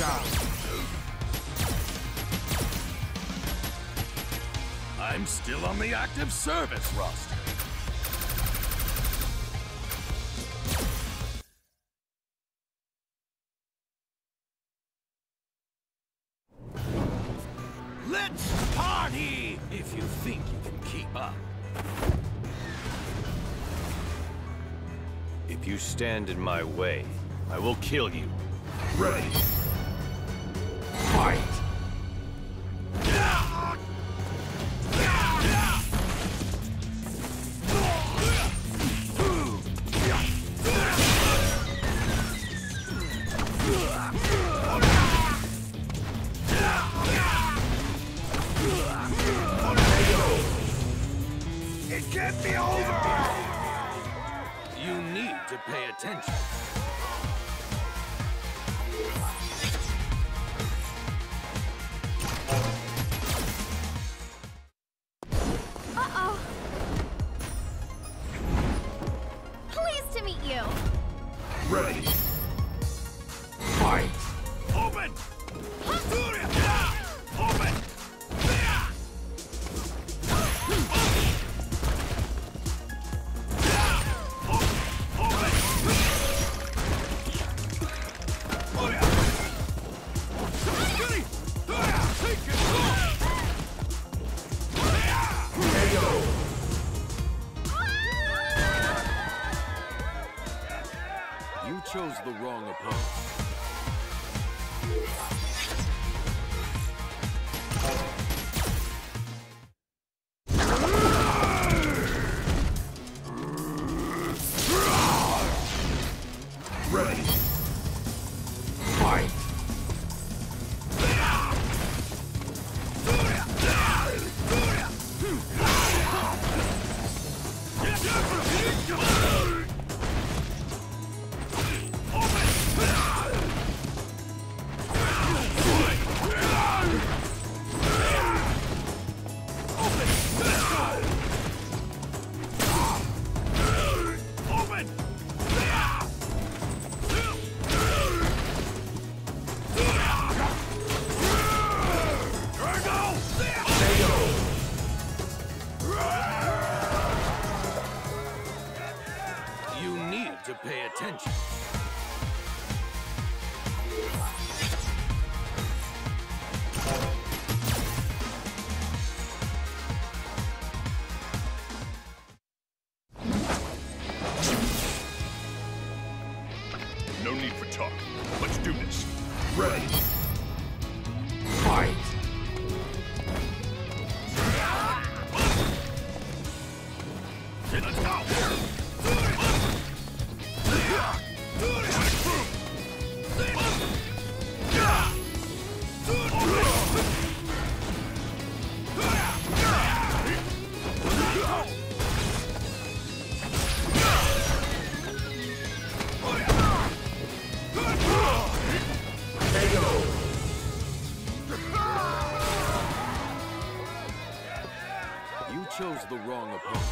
job. I'm still on the active service roster. Let's party if you think you can keep up. If you stand in my way, I will kill you. Ready. The wrong opponent.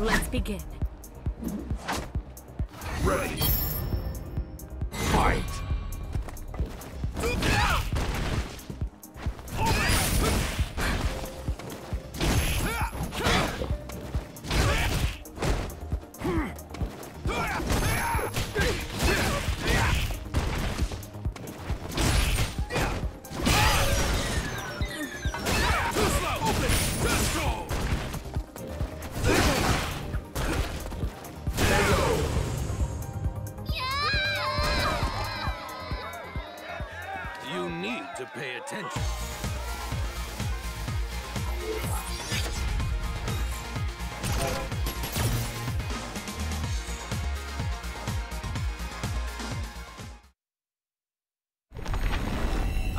Let's begin.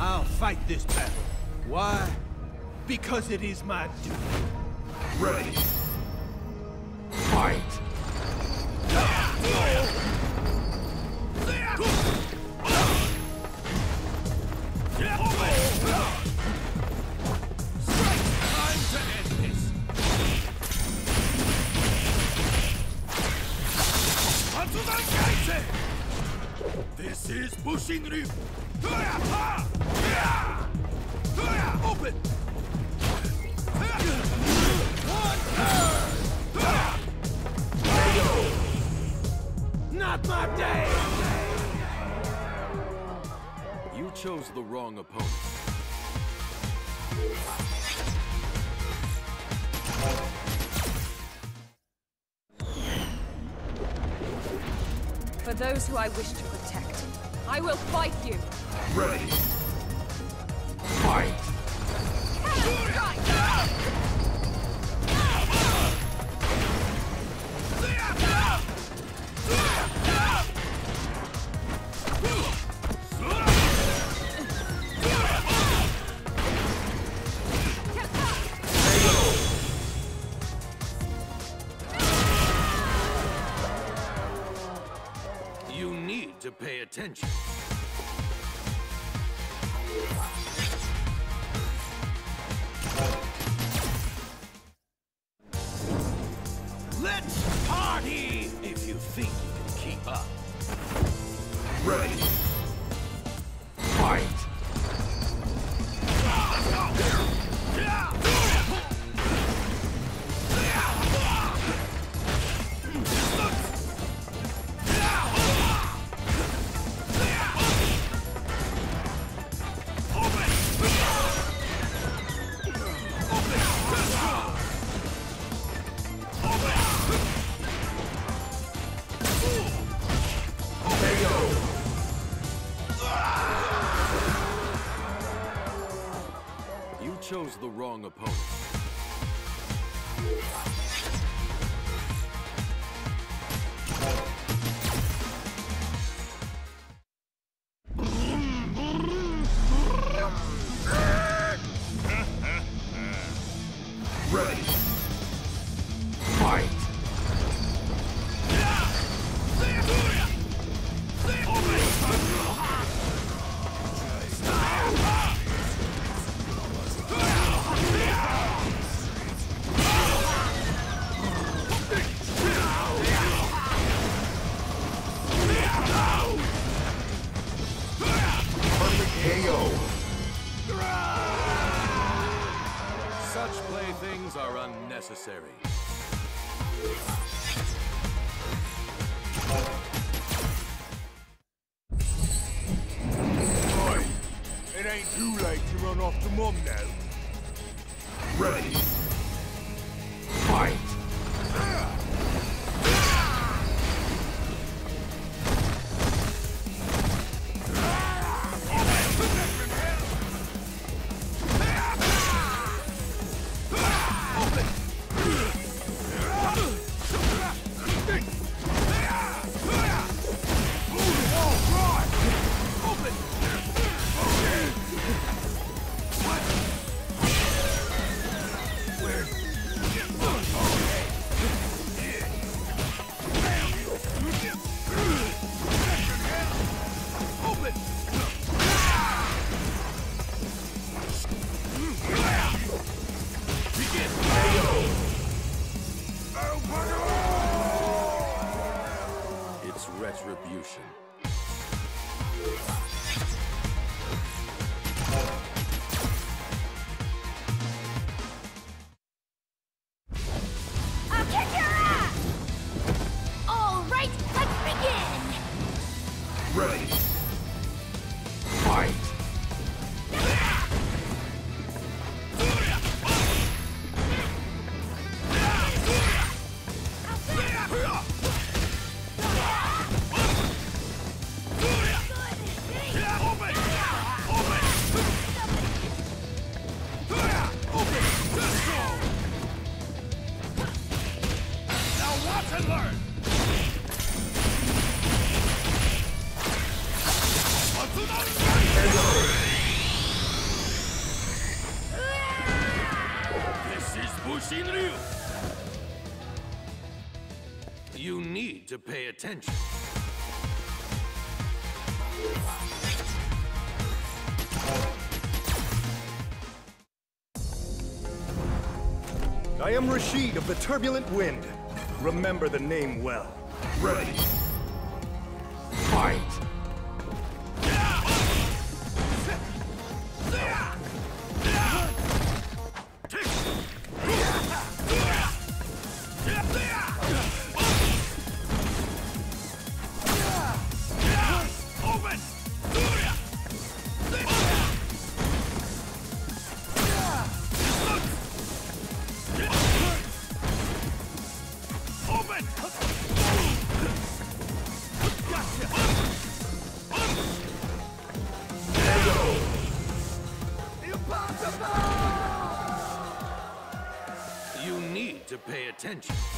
I'll fight this battle. Why? Because it is my duty. Ready. Fight! This. Hatsudan Kaise! This is Pushing Hurya! Ha! Yeah! Hurya! Open! Not my day! You chose the wrong opponent. For those who I wish to protect, I will fight you. Ready. Fight. To pay attention. Chose the wrong opponent. Retribution. attention. I am Rashid of the Turbulent Wind. Remember the name well. Ready. Pay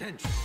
attention.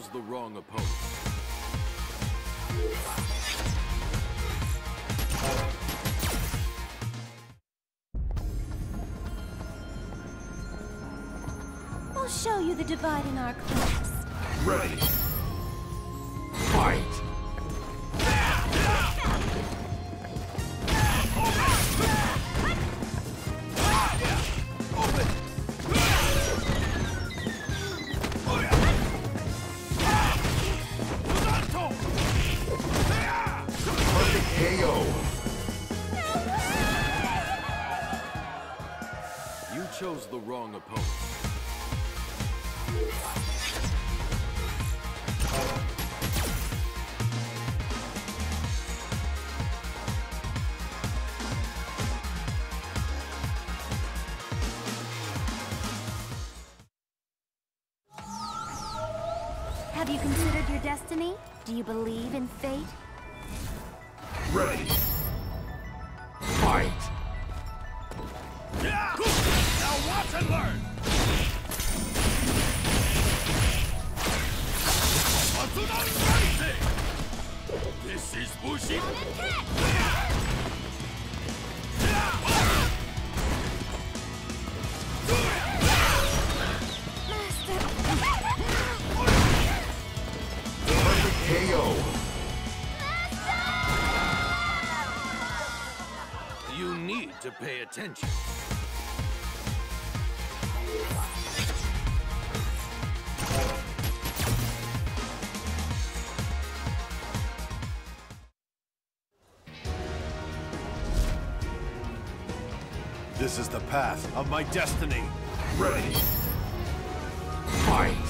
You chose the wrong opponent. I'll show you the divide in our class. Ready. Have you considered your destiny? Do you believe in fate? Ready. Fight! Now watch and learn! Matsunari Rising! This is Bushi! KO! You need to pay attention. This is the path of my destiny. Ready. Fight!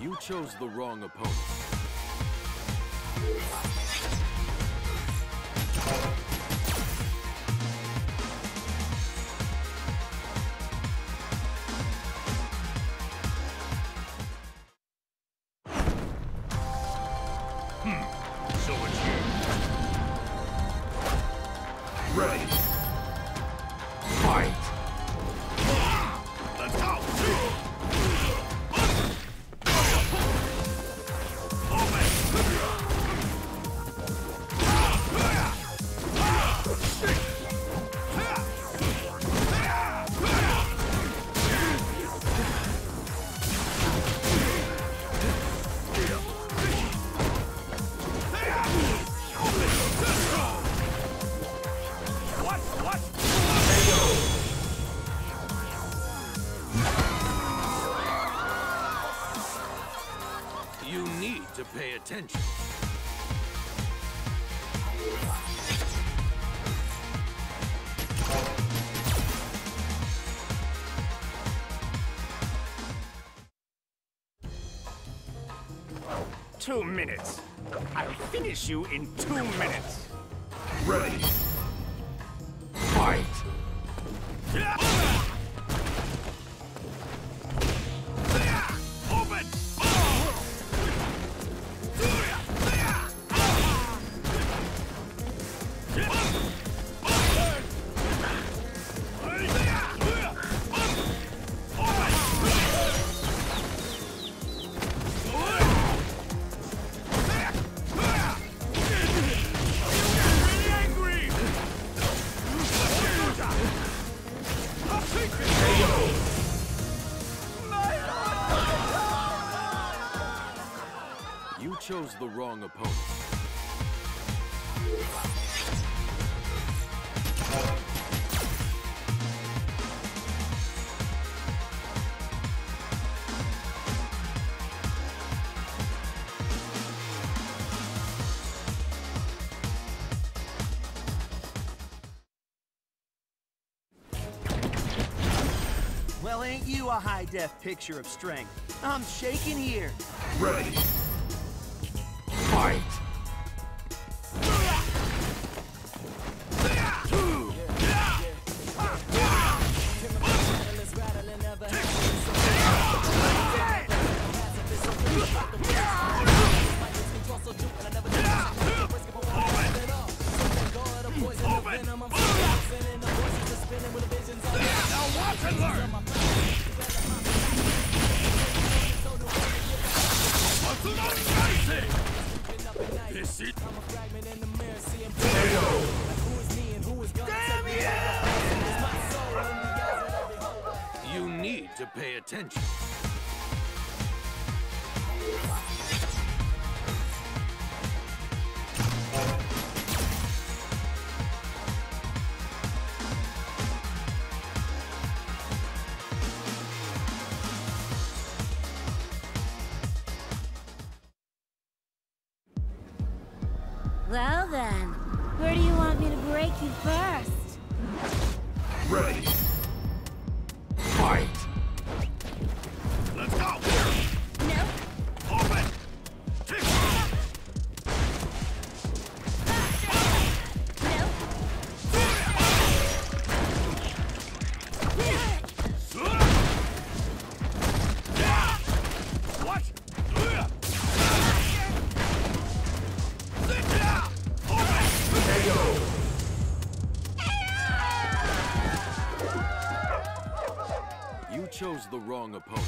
You chose the wrong opponent. Two minutes. I'll finish you in two minutes. Ready. Chose the wrong opponent. Well, ain't you a high-def picture of strength? I'm shaking here. Ready. Fight! Attention. Well then, where do you want me to break you first? Ready. Chose the wrong opponent.